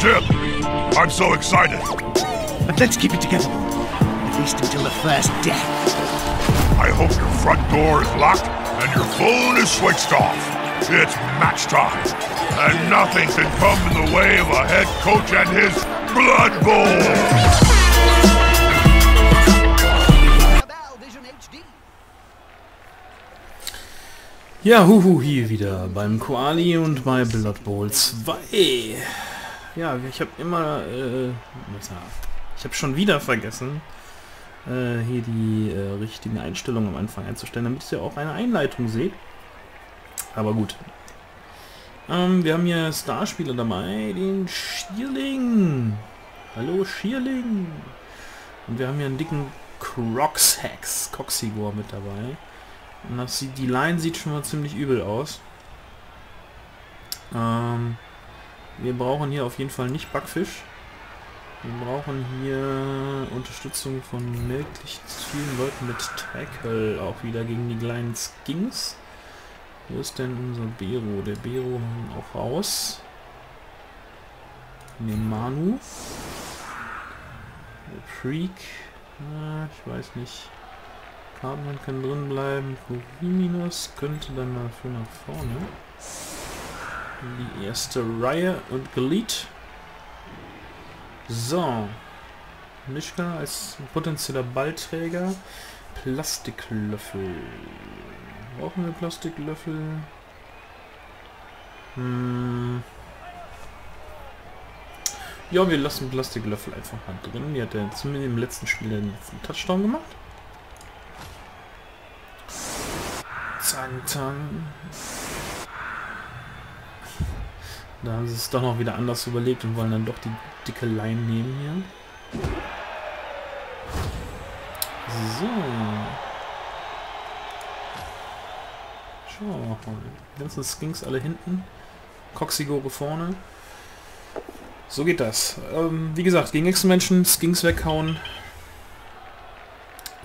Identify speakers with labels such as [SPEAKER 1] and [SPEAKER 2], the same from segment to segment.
[SPEAKER 1] tip. I'm so excited.
[SPEAKER 2] But let's keep it together. At least until the first death.
[SPEAKER 1] I hope your front door is locked and your phone is switched off. It's match time. And nothing can come in the way of a head coach and his Blood Bowl.
[SPEAKER 3] Ja, huhu, hier wieder beim Koali und bei Blood Bowl 2. Ja, ich habe immer, äh, ich habe schon wieder vergessen, äh, hier die äh, richtigen Einstellungen am Anfang einzustellen, damit ihr auch eine Einleitung seht. Aber gut. Ähm, wir haben hier Starspieler dabei, den Schierling. Hallo Schierling. Und wir haben hier einen dicken Crocs-Hex, Coxigor mit dabei. Und das sieht, die Line sieht schon mal ziemlich übel aus. Ähm, wir brauchen hier auf jeden Fall nicht Backfisch. Wir brauchen hier Unterstützung von möglichst vielen Leuten mit Tackle auch wieder gegen die kleinen Skings. Wo ist denn unser Bero? Der Bero auch raus. Den Manu. Der Freak. Ah, ich weiß nicht. Cartman kann drin bleiben. Kuriminas könnte dann dafür nach vorne. Die erste Reihe und Glied. So. Mischka als potenzieller Ballträger. Plastiklöffel. Brauchen wir Plastiklöffel? Hm. Ja, wir lassen Plastiklöffel einfach mal drin. Die hat er zumindest im letzten Spiel den letzten Touchdown gemacht. Zang, zang. Da haben sie es doch noch wieder anders überlegt und wollen dann doch die dicke Line nehmen hier. So. Schau mal. Die ganzen Skinks alle hinten. Coxigore vorne. So geht das. Ähm, wie gesagt, gegen Menschen Skinks weghauen.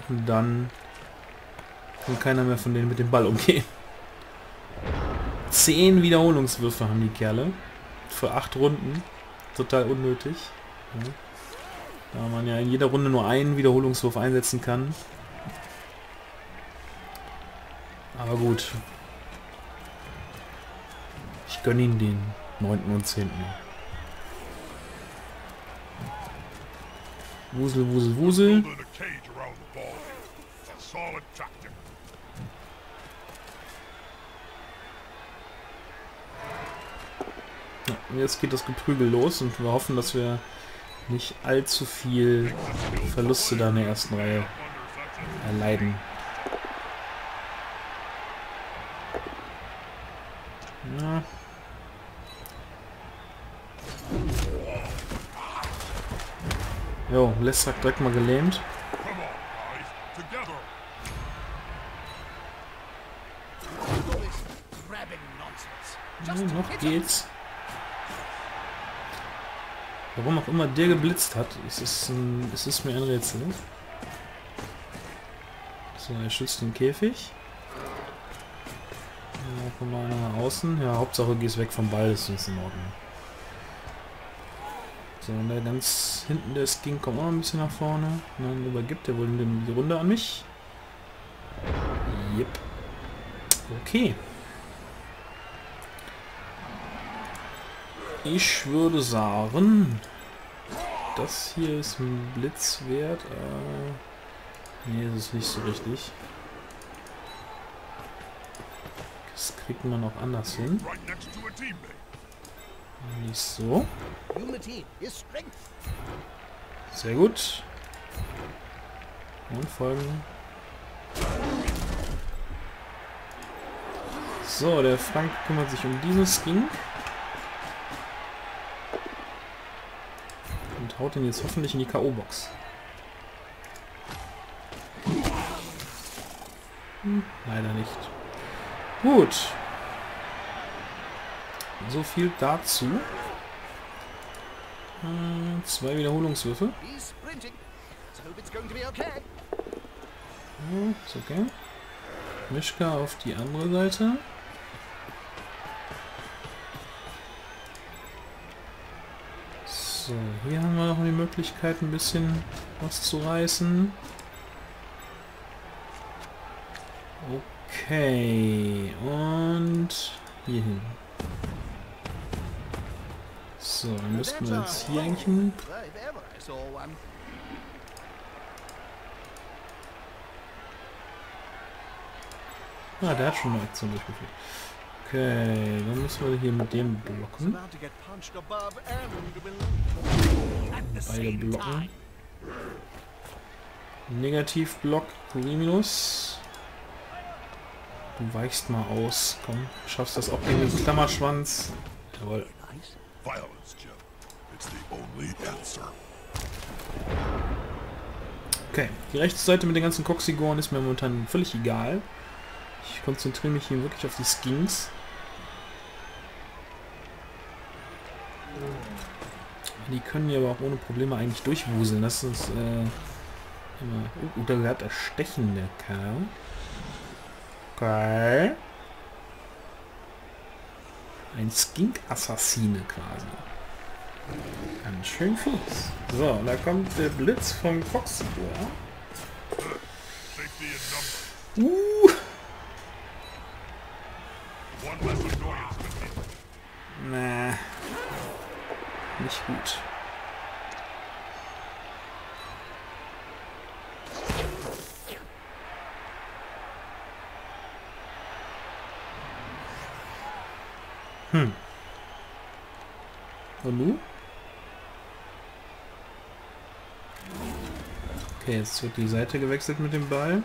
[SPEAKER 3] Und dann kann keiner mehr von denen mit dem Ball umgehen. Zehn Wiederholungswürfe haben die Kerle. Für acht Runden. Total unnötig. Ja. Da man ja in jeder Runde nur einen Wiederholungswurf einsetzen kann. Aber gut. Ich gönne ihn den 9. und 10. Wusel, wusel, wusel.
[SPEAKER 1] Building a cage around the ball. It's a solid tactic.
[SPEAKER 3] Ja, jetzt geht das Geprügel los und wir hoffen, dass wir nicht allzu viel Verluste da in der ersten Reihe erleiden. Ja. Jo, Lestrak direkt mal gelähmt.
[SPEAKER 1] Together.
[SPEAKER 3] Ja, noch geht's. Warum auch immer der geblitzt hat, ist es, ein, ist es mir ein Rätsel. So, er schützt den Käfig. Ja, komm mal nach außen. Ja, Hauptsache gehst weg vom Ball, ist uns in Ordnung. So, und der ganz hinten der Skin kommt auch ein bisschen nach vorne. Und übergibt er wohl die Runde an mich. Yep. Okay. Ich würde sagen, das hier ist ein Blitz wert. Äh, nee, das ist nicht so richtig. Das kriegt man auch anders hin. Nicht so. Sehr gut. Und folgen. So, der Frank kümmert sich um diesen Skin. Haut ihn jetzt hoffentlich in die K.O.-Box. Hm, leider nicht. Gut. So viel dazu. Äh, zwei Wiederholungswürfe. Ja, ist okay. Mischka auf die andere Seite. So, hier haben wir noch die Möglichkeit, ein bisschen was zu reißen. Okay, und hier hin. So, dann müssten wir jetzt hier eigentlich hin. Ah, der hat schon eine Aktion durchgeführt. Okay, dann müssen wir hier mit dem blocken. Beide blocken. Negativblock, Kuriminus. Du weichst mal aus. Komm, schaffst das auch gegen den Klammerschwanz. Jawohl. Okay, die rechte Seite mit den ganzen Coxigoren ist mir momentan völlig egal. Ich konzentriere mich hier wirklich auf die Skinks. Die können ja aber auch ohne Probleme eigentlich durchwuseln. Das ist äh, immer... Oh, da gehört der stechende Kerl. Okay. Ein Skink-Assassine quasi. Ganz schön fies. So, da kommt der Blitz.
[SPEAKER 1] Safety in number.
[SPEAKER 3] Uh, nee. Nicht gut. Hm. Und nu? Okay, jetzt wird die Seite gewechselt mit dem Ball.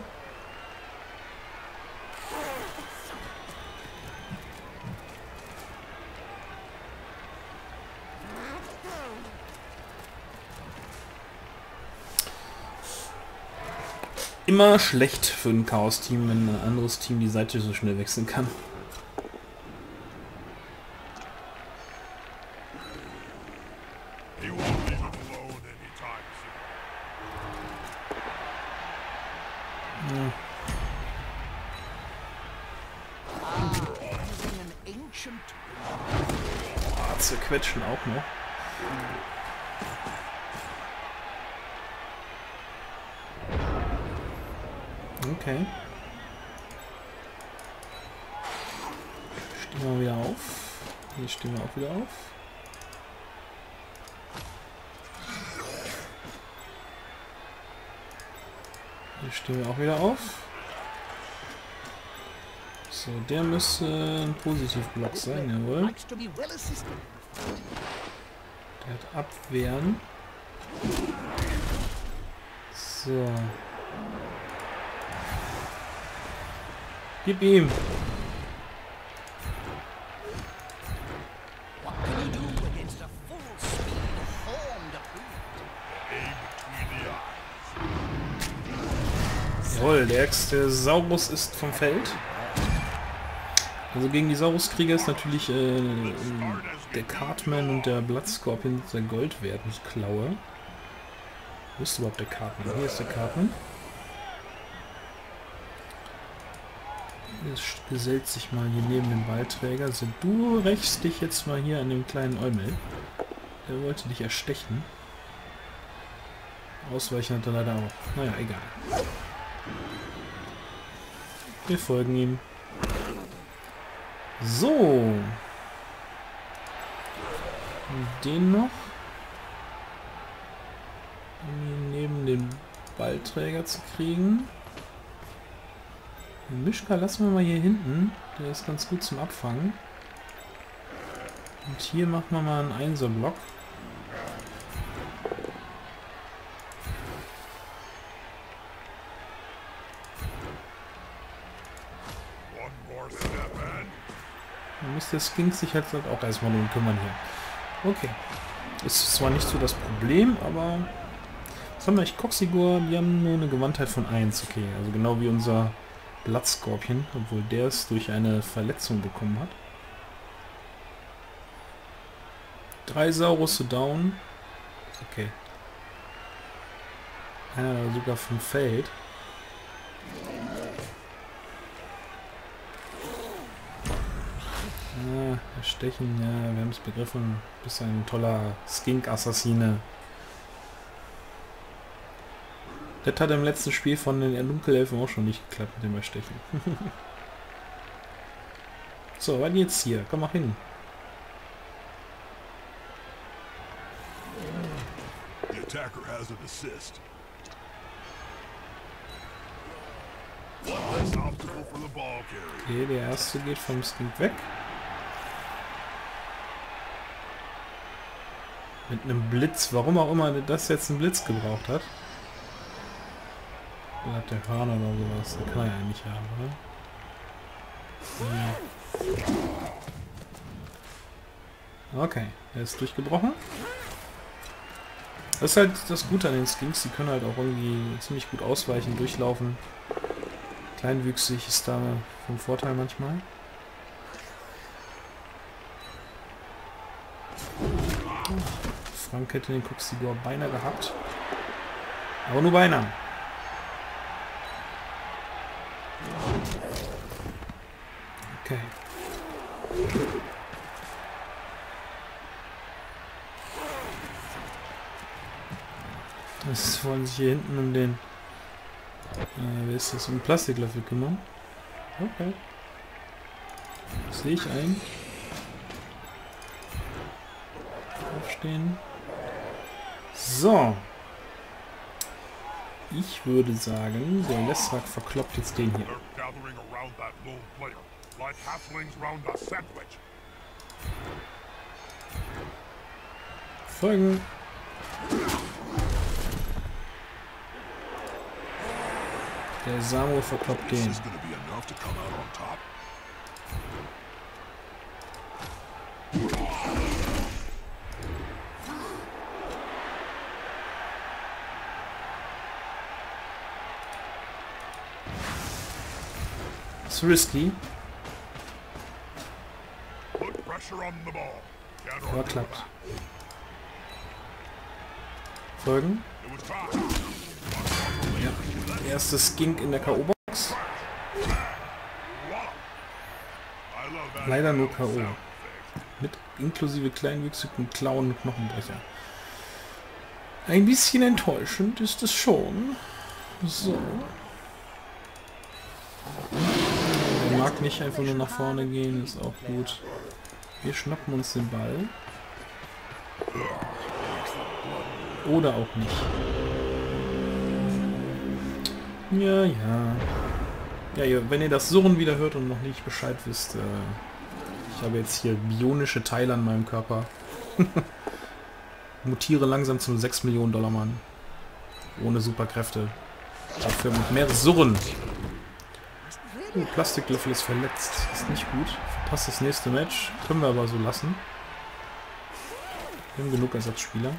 [SPEAKER 3] Immer schlecht für ein Chaos-Team, wenn ein anderes Team die Seite so schnell wechseln kann. Ah, zerquetschen auch noch. Okay. Stehen wir wieder auf. Hier stehen wir auch wieder auf. Hier stehen wir auch wieder auf. So, der müsste ein Positivblock sein, jawohl. Der hat Abwehren. So.
[SPEAKER 1] The eyes.
[SPEAKER 3] Jawohl, der Saurus ist vom Feld. Also gegen die Saurus-Krieger ist natürlich äh, der Cartman und der Bloodscorpion sehr Gold wert mit Klaue. Wo ist überhaupt der Cartman? Hier ist der Cartman. Gesellt sich mal hier neben dem Ballträger. Also du rächst dich jetzt mal hier an dem kleinen Eumel. Der wollte dich erstechen. Ausweichen hat er leider auch. Naja, egal. Wir folgen ihm. So. Den noch. Neben den Ballträger zu kriegen. Mischka lassen wir mal hier hinten. Der ist ganz gut zum Abfangen. Und hier machen wir mal einen Einser-Block. Dann muss der Skink sich halt auch erstmal um kümmern hier. Okay. Ist zwar nicht so das Problem, aber... Was haben wir eigentlich? Coxigor, die haben nur eine Gewandtheit von 1. Okay, also genau wie unser Bloodscorpion, obwohl der es durch eine Verletzung bekommen hat. Drei Saurusse down. Okay. Einer sogar vom Feld. Ah, erstechen, ja, wir haben es begriffen. Bist ein toller Skink-Assassine. Das hat im letzten Spiel von den Dunkelelfen auch schon nicht geklappt mit dem Erstechen. so, was jetzt hier? Komm mal hin.
[SPEAKER 1] The attacker has an assist.
[SPEAKER 3] Okay, der erste geht vom Skink weg. Mit einem Blitz, warum auch immer das jetzt einen Blitz gebraucht hat. Hat der Hörner oder sowas? Der kann er ja nicht haben, oder? Ja. Okay, er ist durchgebrochen. Das ist halt das Gute an den Skinks, die können halt auch irgendwie ziemlich gut ausweichen, durchlaufen. Kleinwüchsig ist da vom Vorteil manchmal. Frank hätte den Cuxidor beinahe gehabt. Aber nur beinahe. Okay. Das wollen sich hier hinten um den... Äh, wer ist das? Um Plastiklöffel kümmern. Okay. Sehe ich ein. Aufstehen. So. Ich würde sagen, der Lessrak verkloppt jetzt den hier.
[SPEAKER 1] They're
[SPEAKER 3] Der Samu verkloppt den. risky,
[SPEAKER 1] the ball.
[SPEAKER 3] Aber klappt. Folgen. Erster Skink in der K.O.-Box. Leider nur K.O. Mit inklusive kleinwüchsigen Klauen und Knochenbrecher. Ein bisschen enttäuschend ist es schon. So. Er mag nicht einfach nur nach vorne gehen, ist auch gut. Wir schnappen uns den Ball. Oder auch nicht. Ja, ja. Ja, ihr, wenn ihr das Surren wieder hört und noch nicht Bescheid wisst, äh, ich habe jetzt hier bionische Teile an meinem Körper. Mutiere langsam zum 6 Millionen Dollar Mann. Ohne Superkräfte. Dafür mit mehr Surren. Oh, Plastiklöffel ist verletzt. Ist nicht gut. Verpasst das nächste Match. Können wir aber so lassen. Wir haben genug Ersatzspieler.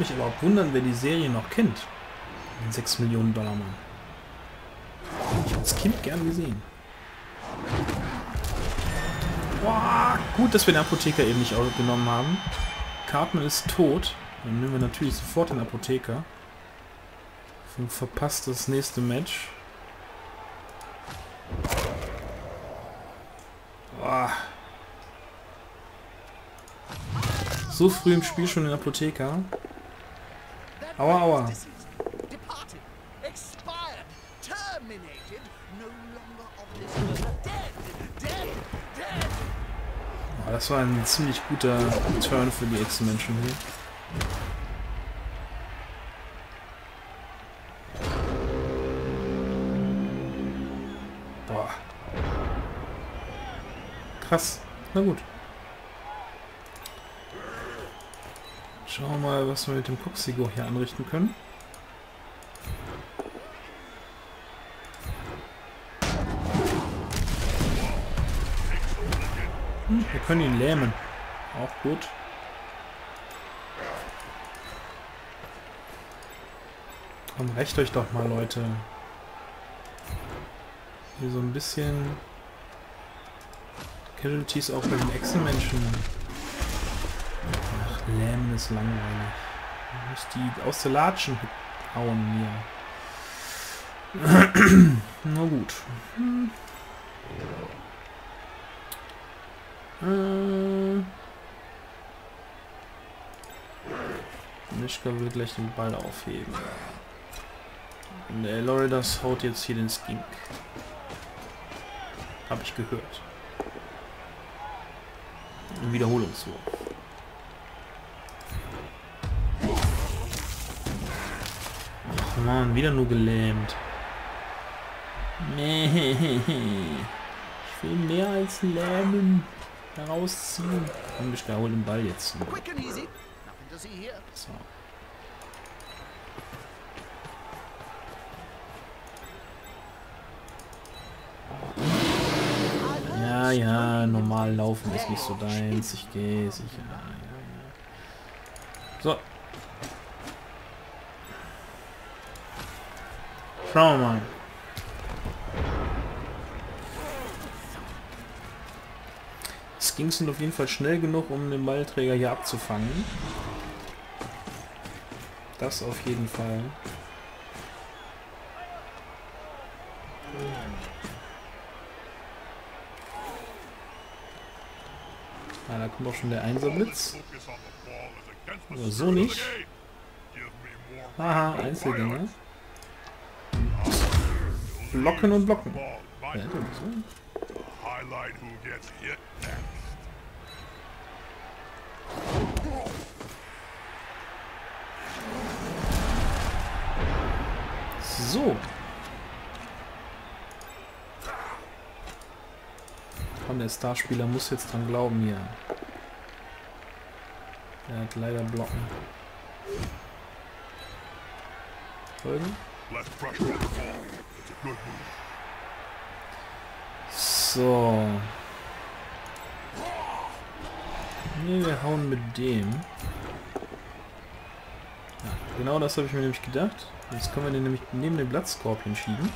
[SPEAKER 3] Mich aber auch wundern, wer die Serie noch kennt. Den 6 Millionen Dollar Mann. Ich als Kind gern gesehen. Boah, gut, dass wir den Apotheker eben nicht genommen haben. Cartman ist tot. Dann nehmen wir natürlich sofort den Apotheker. Und verpasst das nächste Match. Boah. So früh im Spiel schon den Apotheker. Aua, aua. Oh, das war ein ziemlich guter Turn für die Ex-Menschen hier. Boah. Krass. Na gut. Schauen wir mal, was wir mit dem Coxigo hier anrichten können. Hm, wir können ihn lähmen. Auch gut. Komm, rächt euch doch mal, Leute. Hier so ein bisschen Casualties auch bei den Echsenmenschen. Ach, Lähmen ist langweilig. Ich muss die aus der Latschen hauen mir. Na gut. Hm. Äh. Mischka will gleich den Ball aufheben. Und der Loridas haut jetzt hier den Skink. Hab ich gehört. Wiederholungswurf. Ach man, wieder nur gelähmt. Nee. Ich will mehr als lähmen. Herausziehen. Komm, ich hol den Ball jetzt. So. Ja, ja, normal laufen ist nicht so deins. Ich gehe sicher. Ja, ja. So. Schauen wir mal. Skinks sind auf jeden Fall schnell genug, um den Ballträger hier abzufangen. Das auf jeden Fall. Ah, da kommt auch schon der Einserblitz. So nicht. Haha, Einzelgänger. Blocken und blocken. So. Komm, der Starspieler muss jetzt dran glauben hier. Er hat leider Blocken. Folgen? So. Nee, wir hauen mit dem. Ja, genau das habe ich mir nämlich gedacht. Jetzt können wir den nämlich neben den Blattskorpion schieben.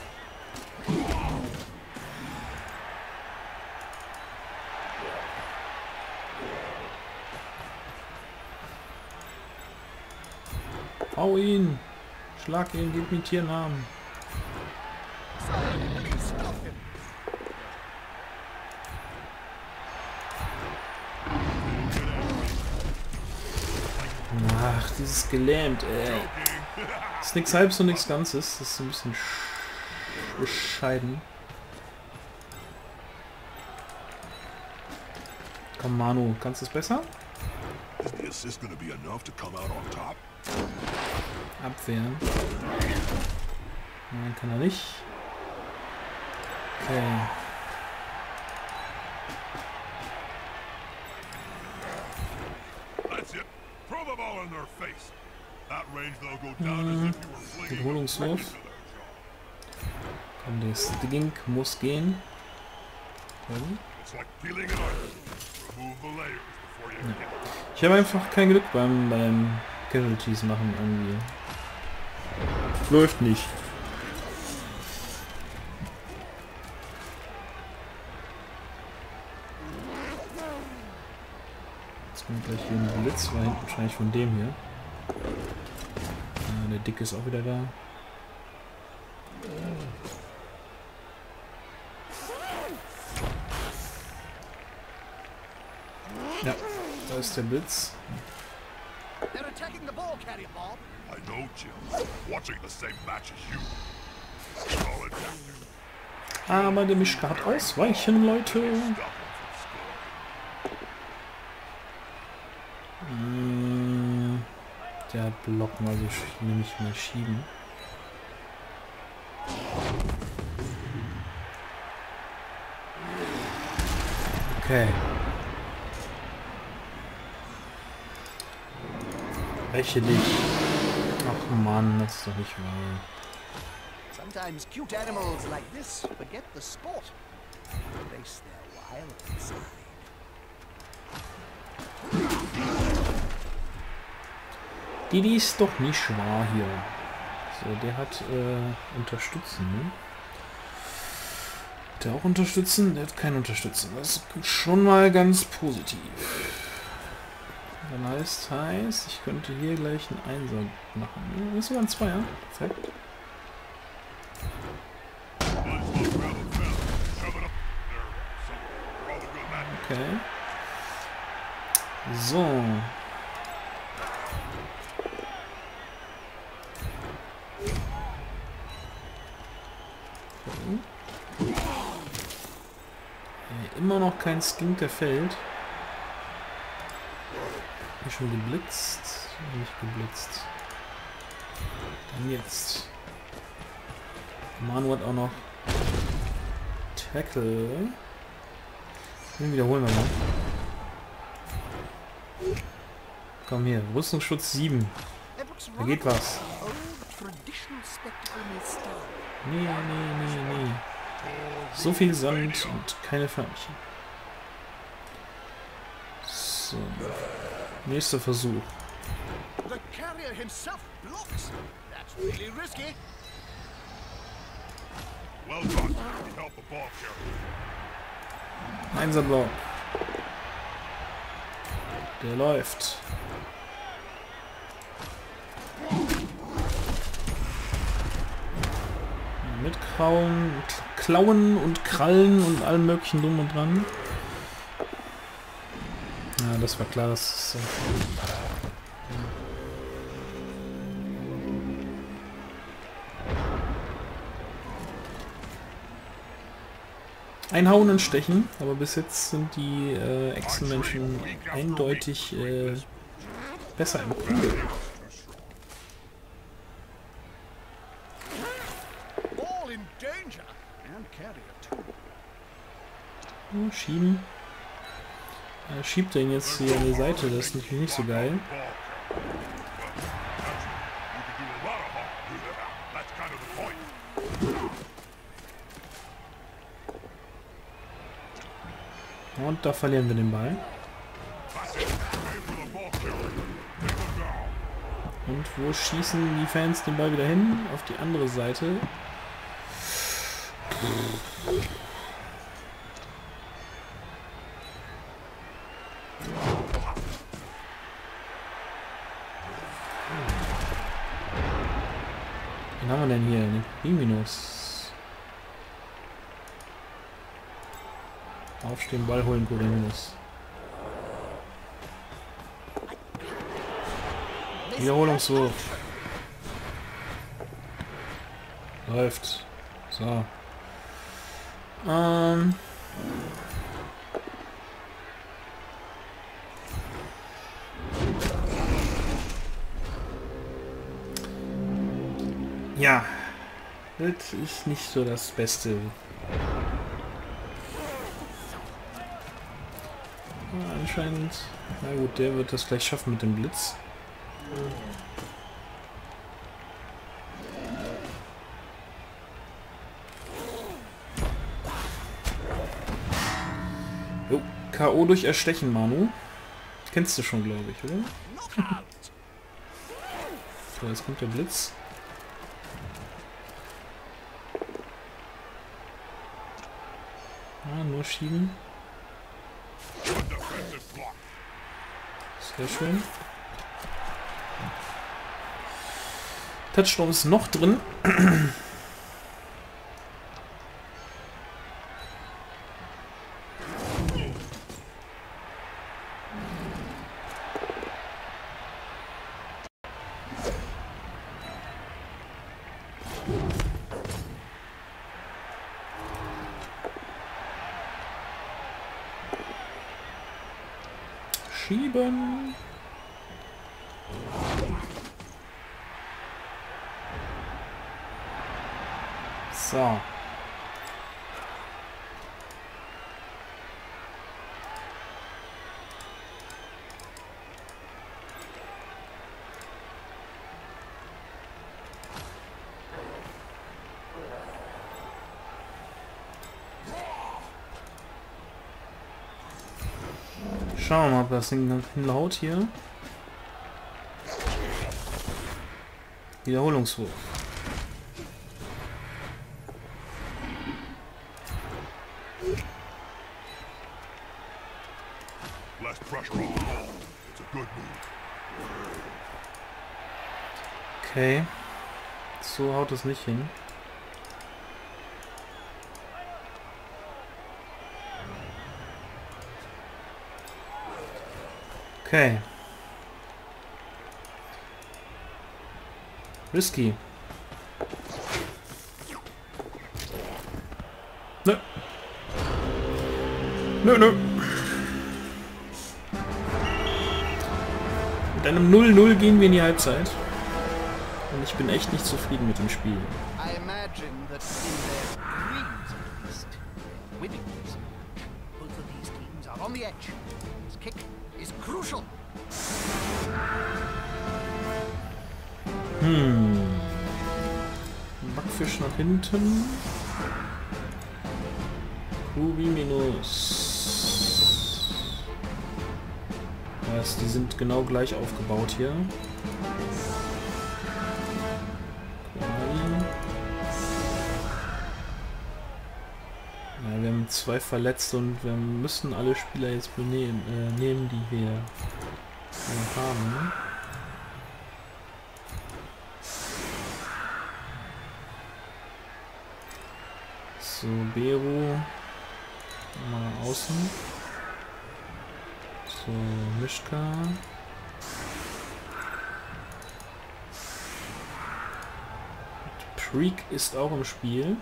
[SPEAKER 3] Hau ihn! Schlag ihn, gib mir Tiernamen. Ach, dieses gelähmt, ey. Ist nix halbs und nichts Ganzes. Das ist ein bisschen sch bescheiden. Komm, Manu, kannst du es besser? Abwehren. Nein, kann er nicht. Okay.
[SPEAKER 1] That's it. Throw the ball in their face. That range they'll go down as if you were flinging
[SPEAKER 3] Wiederholungswurf.
[SPEAKER 1] their jaw.
[SPEAKER 3] Komm, der Sting muss gehen.
[SPEAKER 1] Get it.
[SPEAKER 3] Ich habe einfach kein Glück beim, beim Casualties machen irgendwie. Läuft nicht. Jetzt kommt gleich hier ein Blitz, war hinten wahrscheinlich von dem hier. Ah, der Dick ist auch wieder da. Ja, da ist der Blitz.
[SPEAKER 4] They're attacking the ball carrier, Bob.
[SPEAKER 1] I know, Jim. Watching the same match as you. Solid.
[SPEAKER 3] Aber der Mischka hat Ausweichen, Leute.
[SPEAKER 1] Stop
[SPEAKER 3] Der hat Blocken, also ich nehme ich mal schieben. Okay. Räche dich. Ach Mann, das ist doch nicht wahr.
[SPEAKER 4] Sometimes cute animals like this forget the sport. Face their wild side.
[SPEAKER 3] Die ist doch nicht wahr hier. So, der hat äh, unterstützen. Hat der auch unterstützen? Der hat keinen unterstützen. Das ist schon mal ganz positiv. Dann heißt, heißt, ich könnte hier gleich einen Einser machen. Das ist ein Zweier. Perfekt. Okay. So. Okay. Äh, immer Skink, der fällt. Hier schon geblitzt. Nicht geblitzt. Dann jetzt. Manu hat auch noch Tackle. Den wiederholen wir mal. Komm hier, Rüstungsschutz 7.
[SPEAKER 4] It looks
[SPEAKER 3] Da geht was. Nee, nee, nee, nee. So viel Sand und keine Förmchen. So. Nächster Versuch.
[SPEAKER 4] The carrier himself blocks. That's really risky.
[SPEAKER 1] Well done. You help the ball carrier.
[SPEAKER 3] Einser Block. Der läuft. Mit Kauen, Klauen und Krallen und allem möglichen drum und dran. Das war klar, das ist... Äh Einhauen und stechen, aber bis jetzt sind die äh, Echsenmenschen eindeutig äh, besser im
[SPEAKER 4] too.
[SPEAKER 3] Ja, Schieben. Schiebt den jetzt hier an die Seite, das ist natürlich nicht so geil. Und da verlieren wir den Ball. Und wo schießen die Fans den Ball wieder hin? Auf die andere Seite. Wen haben wir denn hier? Den Priminus. Aufstehen, Ball holen, Priminus. Wiederholungswurf. Läuft. So. Ähm. Ja. Das ist nicht so das Beste. Ja, anscheinend. Na gut, der wird das gleich schaffen mit dem Blitz. Jo, K.O. durch Erstechen, Manu. Kennst du schon, glaube ich, oder? So, jetzt kommt der Blitz. Ah, nur schieben. Sehr schön. Touchdown ist noch drin. Schauen wir mal, ob das Ding hinhaut hier. Wiederholungswurf. Okay. So haut es nicht hin. Okay. Risky. Nö. Nö, nö. Mit einem 0-0 gehen wir in die Halbzeit. Und ich bin echt nicht zufrieden mit dem Spiel. Hinten. Kubi minus. Was, die sind genau gleich aufgebaut hier. Wir haben zwei Verletzte und wir müssen alle Spieler jetzt benehmen, äh, nehmen, die wir haben. Beru. Mal außen. So, Mischka. Preak ist auch im Spiel.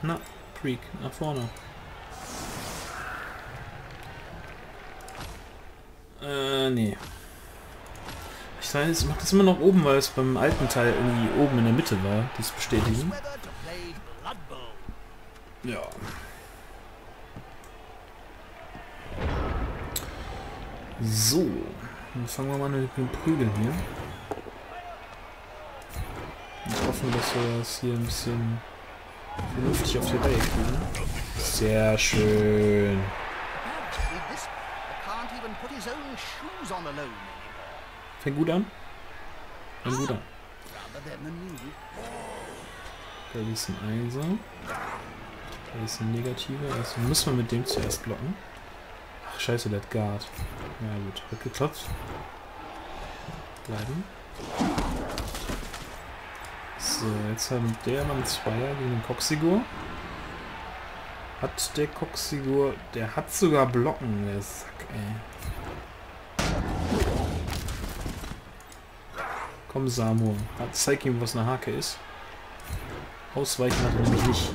[SPEAKER 3] Na, Preak, nach vorne. Äh, nee. Ich weiß, ich mach das immer noch oben, weil es beim alten Teil irgendwie oben in der Mitte war, dies bestätigen. Ja. So, dann fangen wir mal mit dem Prügeln hier. Und hoffen, dass wir das hier ein bisschen vernünftig auf die Reihe kriegen. Sehr schön. Fängt gut an. Fängt gut an. Da ist ein Einser. Da ist ein Negativer. Also müssen wir mit dem zuerst blocken. Ach, scheiße, der hat Guard. Ja gut, hat geklopft. Bleiben. So, jetzt haben der Mann Zweier gegen den Coxigur. Hat der Coxigur... Der hat sogar Blocken, der Sack, ey. Komm, Samu. Zeig ihm, was eine Hake ist. Ausweichen hat er nämlich nicht.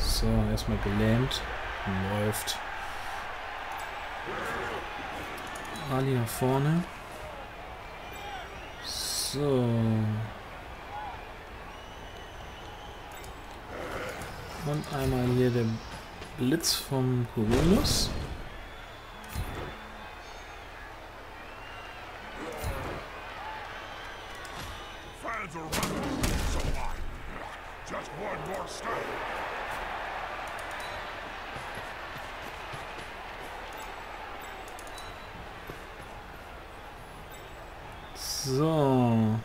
[SPEAKER 3] So, erstmal gelähmt. Läuft. Ali nach vorne. So. Und einmal hier der Blitz vom Corvinus.
[SPEAKER 1] Fans are running. So I. Just one more step.
[SPEAKER 3] So.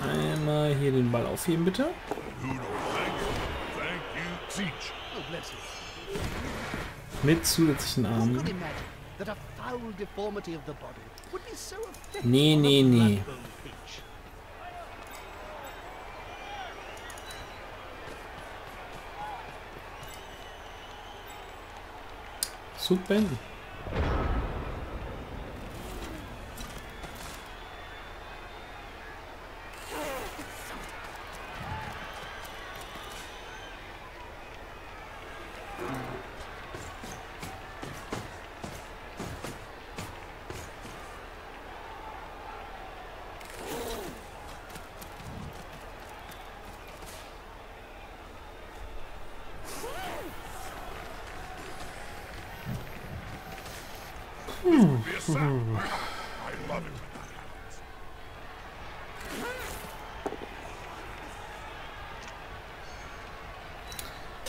[SPEAKER 3] Einmal hier den Ball aufheben, bitte.
[SPEAKER 1] Who don't thank you? Thank you. Teach.
[SPEAKER 4] Oh, bless you.
[SPEAKER 3] Mit zusätzlichen
[SPEAKER 4] Who
[SPEAKER 3] Armen.
[SPEAKER 4] could imagine that a foul deformity of the body would be so effective
[SPEAKER 3] Nee, nee, nee.
[SPEAKER 4] Blood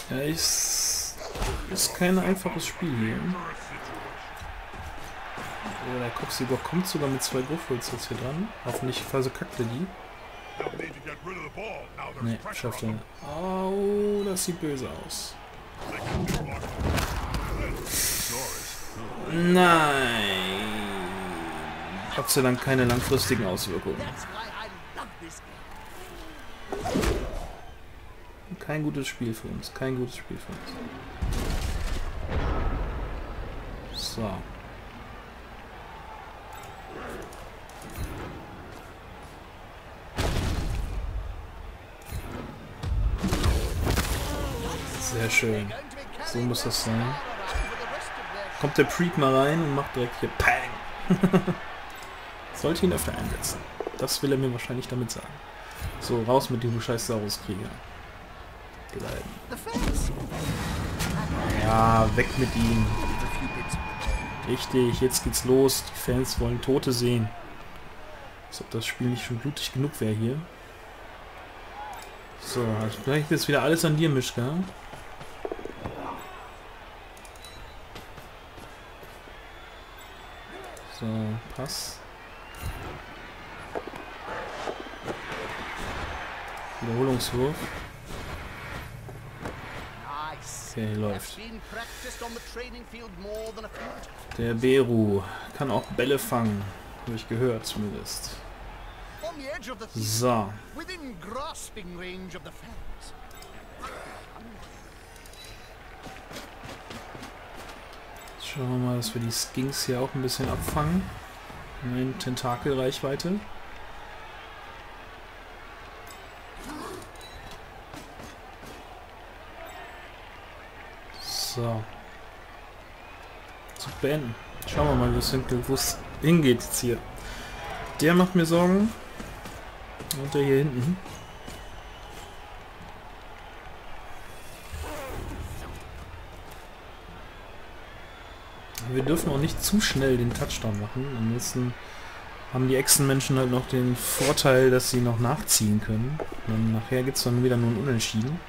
[SPEAKER 3] Ja, ist, ist kein einfaches Spiel hier. Ja, der Coxigor kommt sogar mit zwei Griffholz jetzt hier dran. Hoffentlich verkackt er die. Ne,
[SPEAKER 1] pressure
[SPEAKER 3] schafft er.
[SPEAKER 1] them.
[SPEAKER 3] Oh, das sieht böse aus. Nein. Gott sei Dank keine langfristigen Auswirkungen. Kein gutes Spiel für uns. Kein gutes Spiel für uns. So. Sehr schön. So muss das sein. Kommt der Preep mal rein und macht direkt hier Pang. Sollte ihn öfter einsetzen. Das will er mir wahrscheinlich damit sagen. So, raus mit dem du scheiß Saurus-Krieger. Ja, weg mit ihm. Richtig, jetzt geht's los. Die Fans wollen Tote sehen. Als ob das Spiel nicht schon blutig genug wäre hier. So, also gleich jetzt wieder alles an dir, Mischka. So, Pass. Wiederholungswurf. Okay, läuft. Der Beru kann auch Bälle fangen. Habe ich gehört zumindest. So. Jetzt Schauen wir mal, dass wir die Skinks hier auch ein bisschen abfangen. In Tentakelreichweite. So. Zu beenden. Schauen wir mal, wo es hingeht jetzt hier. Der macht mir Sorgen. Und der hier hinten. Dürfen auch nicht zu schnell den Touchdown machen. Ansonsten haben die Echsenmenschen halt noch den Vorteil, dass sie noch nachziehen können. Und nachher gibt es dann wieder nur ein Unentschieden.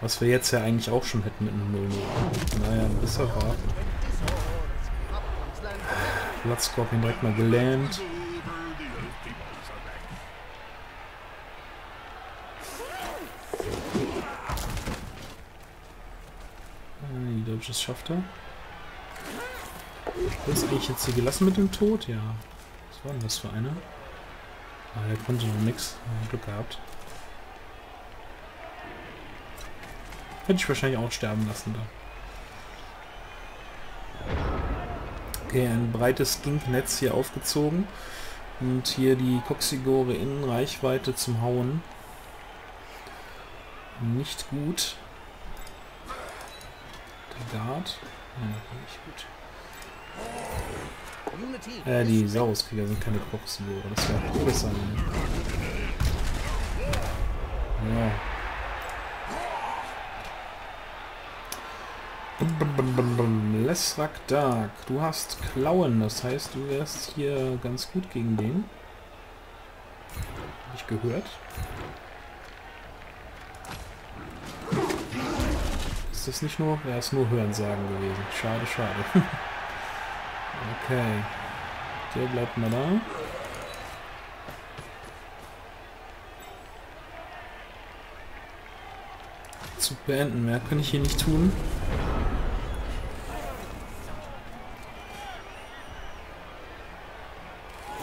[SPEAKER 3] Was wir jetzt ja eigentlich auch schon hätten mit einem 0-0. Von daher besser warten. Blattscorpion direkt mal gelähmt. Äh, Dodges schafft er. Ist eigentlich jetzt hier gelassen mit dem Tod? Ja. Was war denn das für einer? Ah, der konnte noch. Ja, Glück gehabt. Hätte ich wahrscheinlich auch sterben lassen da. Okay, ein breites Ginknetz hier aufgezogen. Und hier die Coxigore in Reichweite zum Hauen. Nicht gut. Der Guard. Ja, nicht gut. Äh, die Sauruskrieger sind keine Coxigore. Das wäre besser. Ne? Ja. Lesrak Dark, du hast Klauen, das heißt, du wärst hier ganz gut gegen den. Hab ich gehört. Ist das nicht nur? Ja, ist nur Hörensagen gewesen. Schade, schade. okay. Der bleibt mal da. Zu beenden. Mehr kann ich hier nicht tun.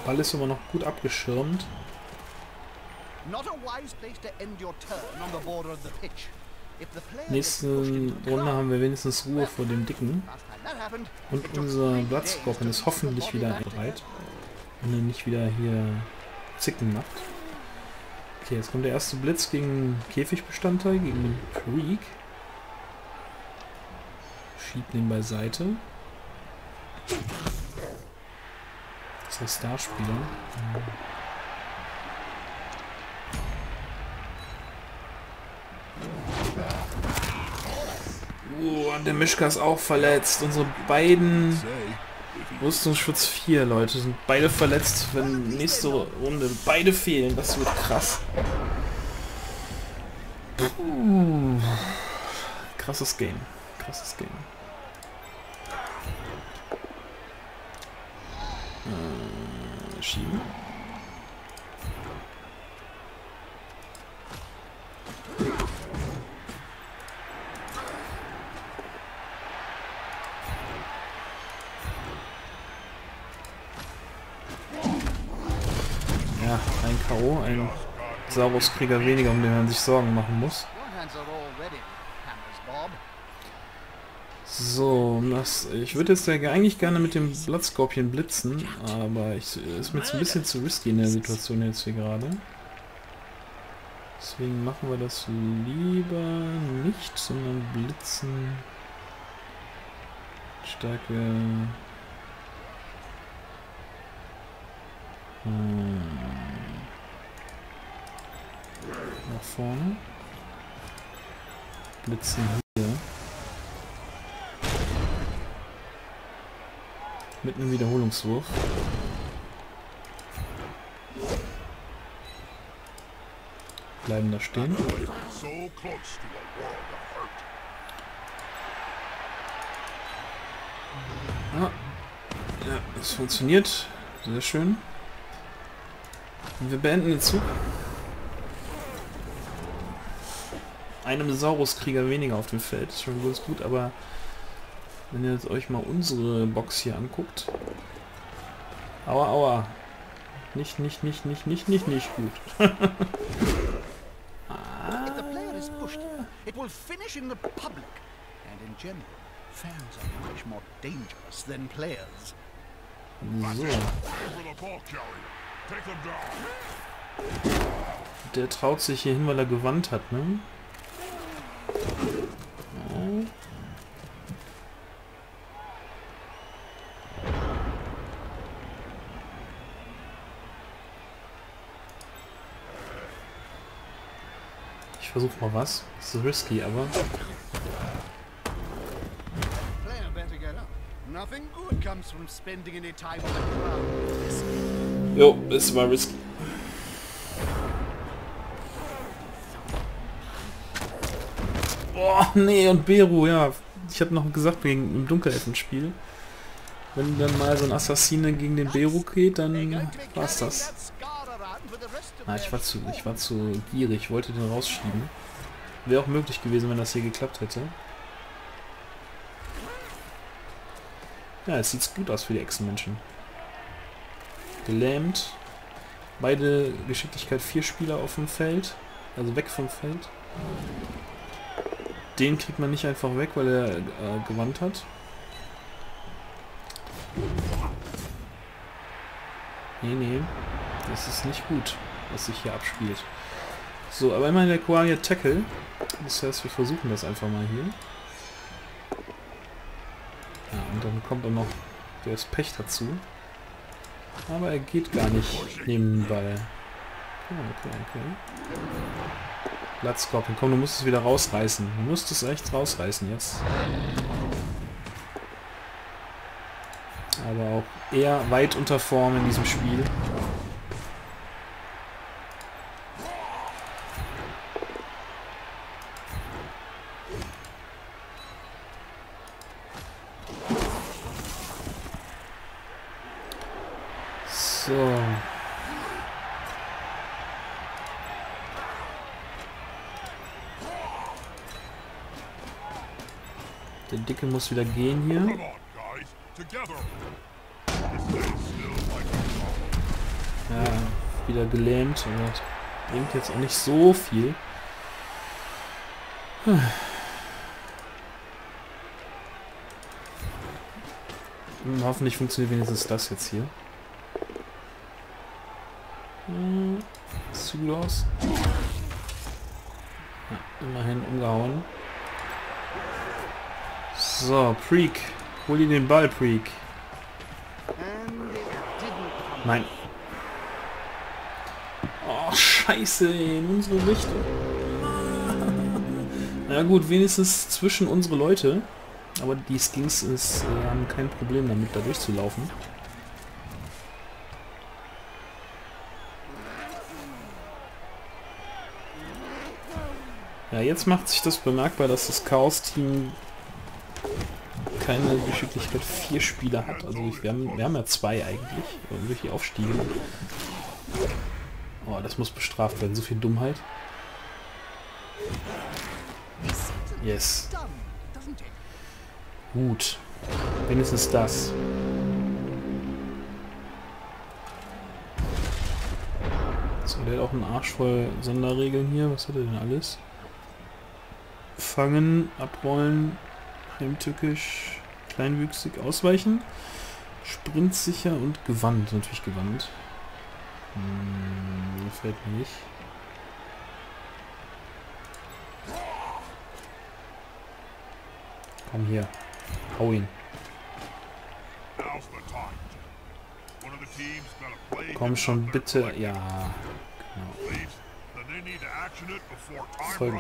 [SPEAKER 3] Ball ist aber noch gut abgeschirmt.
[SPEAKER 4] Not a wise place to end your turn on the border of the pitch. If the player
[SPEAKER 3] Nächste
[SPEAKER 4] gets pushed into a
[SPEAKER 3] Runde haben wir wenigstens Ruhe vor dem Dicken. Und unser
[SPEAKER 4] days
[SPEAKER 3] ist hoffentlich wieder bereit. Und er nicht wieder hier Zicken macht. Okay, jetzt kommt der erste Blitz gegen Käfigbestandteil, gegen den Freak. Schiebt ihn beiseite. Das ist der Starspieler. Mhm. Und der Mischka ist auch verletzt. Unsere beiden Rüstungsschutz 4 Leute sind beide verletzt, wenn nächste Runde beide fehlen. Das wird krass. Puh. Krasses Game. Krasses Game. Äh, schieben. Saurus-Krieger weniger, um den man sich Sorgen machen muss. So, das, ich würde jetzt eigentlich gerne mit dem Bloodscorpion blitzen, aber ich, ist mir jetzt ein bisschen zu risky in der Situation jetzt hier gerade. Deswegen machen wir das lieber nicht, sondern blitzen. Stärke. Hm. Nach vorne. Blitzen hier. Mit einem Wiederholungswurf. Bleiben da stehen. Ah. Ja, es funktioniert. Sehr schön. Und wir beenden den Zug. Einem Saurus-Krieger weniger auf dem Feld. Ist schon ganz gut, aber wenn ihr jetzt euch mal unsere Box hier anguckt. Aua, aua. Nicht, nicht, nicht, nicht, nicht, nicht, nicht gut.
[SPEAKER 4] Pushed, it will finish in the public. And in general, fans are much more dangerous than players.
[SPEAKER 3] So. Der traut sich hier hin, weil er gewandt hat, ne? Versuche mal was. Das ist risky, aber. Jo, es war risky. Boah, nee, und Beru, ja. Ich habe noch gesagt, wegen im Dunkelelfenspiel. Wenn dann mal so ein Assassine gegen den Beru geht, dann war's das. Ah, ich war zu, ich war zu gierig, wollte den rausschieben. Wäre auch möglich gewesen, wenn das hier geklappt hätte. Ja, es sieht gut aus für die Echsenmenschen. Gelähmt. Beide Geschicklichkeit vier Spieler auf dem Feld. Also weg vom Feld. Den kriegt man nicht einfach weg, weil er äh, gewandt hat. Nee, nee. Das ist nicht gut, was sich hier abspielt. So, aber immerhin der Koali hat Tackle. Das heißt, wir versuchen das einfach mal hier. Ja, und dann kommt auch noch der Pech dazu. Aber er geht gar nicht neben den Ball. Okay, okay, okay. Blattscorpion, komm, du musst es wieder rausreißen. Du musst es echt rausreißen jetzt. Aber auch eher weit unter Form in diesem Spiel. So. Der Dicke muss wieder gehen hier. Ja, wieder gelähmt. Aber das bringt jetzt auch nicht so viel. Hm, Hoffentlich funktioniert wenigstens das jetzt hier. Hm, Sieht zu gut aus. Ja, immerhin umgehauen. So, Preek. Hol dir den Ball,
[SPEAKER 4] come.
[SPEAKER 3] Nein. Oh, scheiße, in unsere Richtung. Na gut, wenigstens zwischen unsere Leute. Aber die Skins ist, äh, haben kein Problem damit, da durchzulaufen. Ja, jetzt macht sich das bemerkbar, dass das Chaos-Team keine Geschicklichkeit 4 Spieler hat. Also ich, wir, haben, wir haben ja zwei eigentlich, durch die Aufstiege. Oh, das muss bestraft werden, so viel Dummheit. Yes. Gut. Wenigstens das. So, der hat auch einen Arsch voll Sonderregeln hier. Was hat er denn alles? Fangen, abrollen, heimtückisch, kleinwüchsig, ausweichen, sprintsicher und gewandt. Natürlich gewandt. Hm, gefällt mir nicht. Komm hier. Hau ihn. Komm schon bitte. Ja. Genau. Folgen.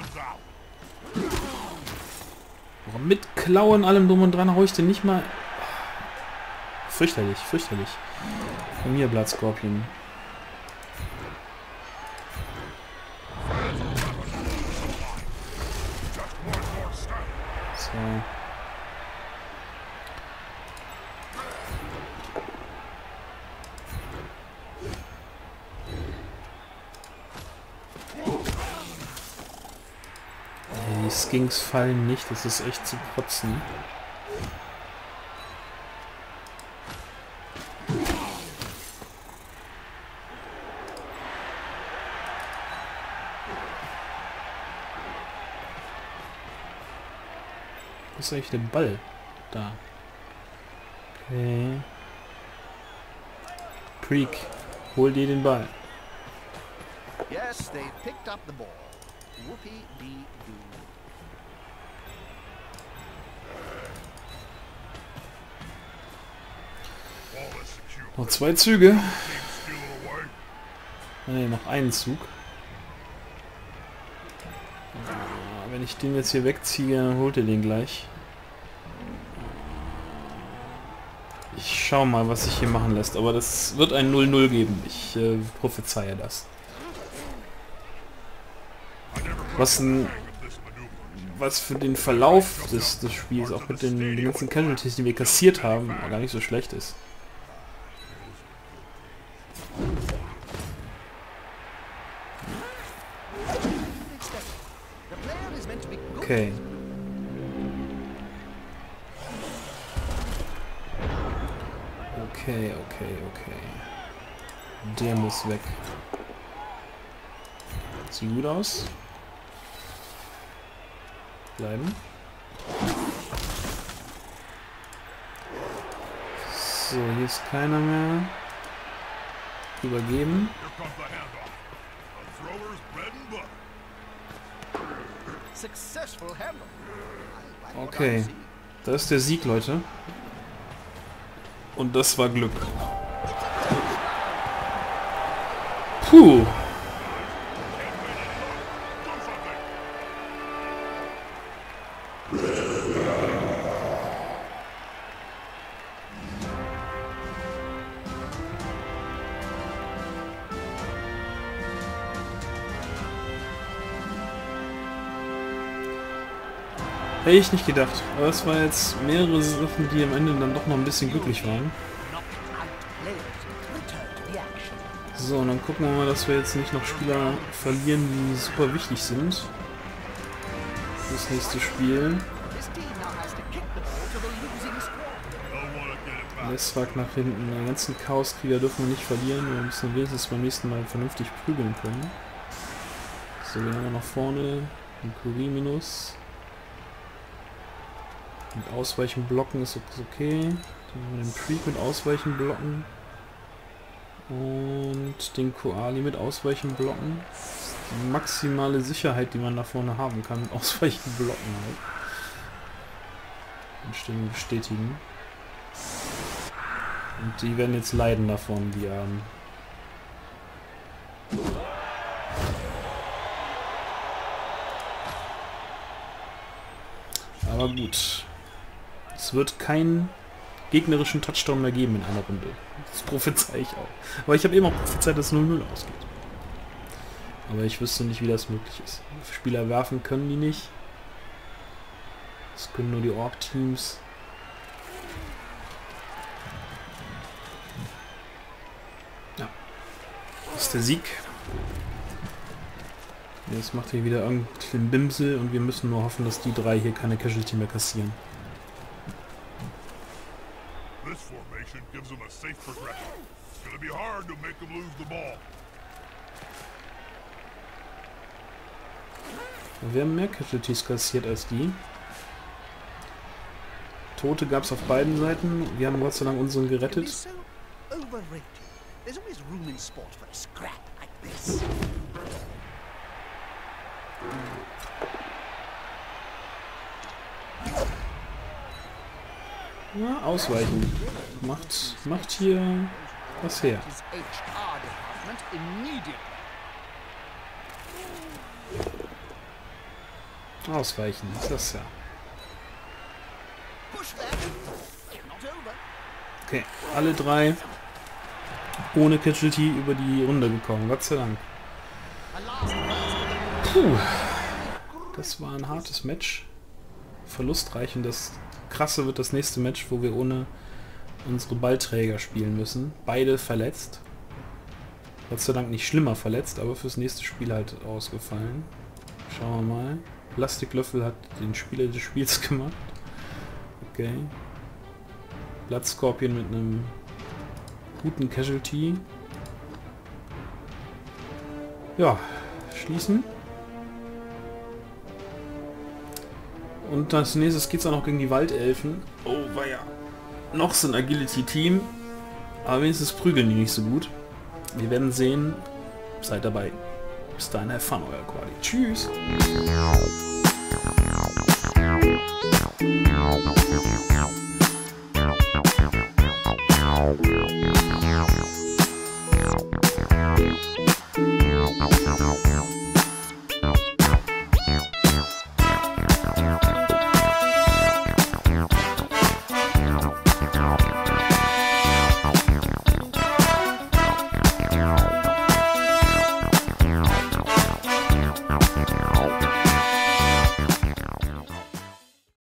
[SPEAKER 3] Mit Klauen, allem drum und dran, hau ich den nicht mal... Fürchterlich, fürchterlich. Von mir,
[SPEAKER 1] step.
[SPEAKER 3] So. Skinks fallen nicht, das ist echt zu kotzen. Wo ist eigentlich der Ball? Da. Okay. Creek, hol dir den Ball.
[SPEAKER 4] Yes, they picked up the ball. Whoopie
[SPEAKER 3] Noch zwei Züge. Ne, noch einen Zug. Ah, Wenn ich den jetzt hier wegziehe, holt er den gleich. Ich schau mal, was sich hier machen lässt. Aber das wird ein 0-0 geben. Ich äh, prophezeie das. Was ein was für den Verlauf des, des Spiels, auch mit den ganzen Casualties, die wir kassiert haben, gar nicht so schlecht ist. Okay. Okay, okay, okay. Der muss weg. Sieht gut aus. Bleiben. So, hier ist keiner mehr. Übergeben.
[SPEAKER 1] Here comes the handoff. A thrower's bread and butter.
[SPEAKER 4] Successful handle. I like what
[SPEAKER 3] Okay. Das ist der Sieg, Leute. Und das war Glück. Puh. Hätte ich nicht gedacht. Aber es war jetzt mehrere Sachen, die am Ende dann doch noch ein bisschen glücklich waren. So, und dann gucken wir mal, dass wir jetzt nicht noch Spieler verlieren, die super wichtig sind. Das nächste Spiel. Leswag nach hinten. Den ganzen Chaoskrieger dürfen wir nicht verlieren. Wir müssen wenigstens beim nächsten Mal vernünftig prügeln können. So, wir haben wir nach vorne. Ein Kuriminus. Mit Ausweichen blocken ist okay. Dann haben wir den Creek mit Ausweichen blocken. Und den Koali mit Ausweichen blocken. Die maximale Sicherheit, die man da vorne haben kann. Mit Ausweichen blocken halt. Einstellungen bestätigen. Und die werden jetzt leiden davon, die Armen. Aber gut. Es wird keinen gegnerischen Touchdown mehr geben in einer Runde. Das prophezei ich auch. Aber ich habe eben auch prophezeit, dass 0-0 ausgeht. Aber ich wüsste nicht, wie das möglich ist. Spieler werfen können die nicht. Das können nur die Org-Teams. Ja. Das ist der Sieg. Jetzt macht hier wieder irgendeinen Bimsel und wir müssen nur hoffen, dass die drei hier keine Casualty mehr kassieren. Wir haben mehr Casualties kassiert als die. Tote gab es auf beiden Seiten. Wir haben Gott sei Dank unseren gerettet.
[SPEAKER 4] is so overrated. There's always room in sport for a scrap like this.
[SPEAKER 3] Ja, ausweichen. Macht, macht hier was her. Ausweichen, ist das ja. Okay, alle drei ohne Casualty über die Runde gekommen. Gott sei Dank. Puh. Das war ein hartes Match. Verlustreich und das krasse wird das nächste Match, wo wir ohne unsere Ballträger spielen müssen. Beide verletzt. Gott sei Dank nicht schlimmer verletzt, aber fürs nächste Spiel halt ausgefallen. Schauen wir mal. Plastiklöffel hat den Spieler des Spiels gemacht. Okay. Blattskorpion mit einem guten Casualty. Ja, schließen. Und als nächstes geht's auch noch gegen die Waldelfen. Oh, ja. Noch so ein Agility-Team. Aber wenigstens prügeln die nicht so gut. Wir werden sehen. Seid dabei. Bis dahin, have fun, euer Quali. Tschüss.